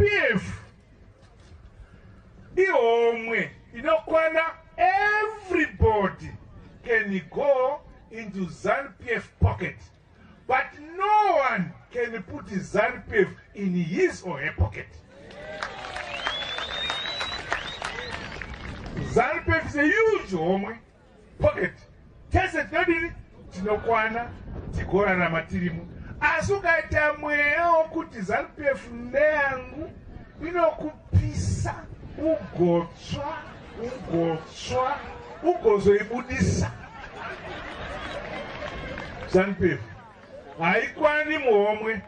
pf ihomwe inokwana everybody. Can go into zanupf pocket? But no one can put zanupf in his or her pocket. Zanupf is a huge homwe. Pocket. Tese tinodini tinokwana tigorarama tirimo asi ukaita mweya wokuti zanupf ndeyangu inokupisa ugotswa ugotswa ugozoibudisa. Zanupf haikwani muhomwe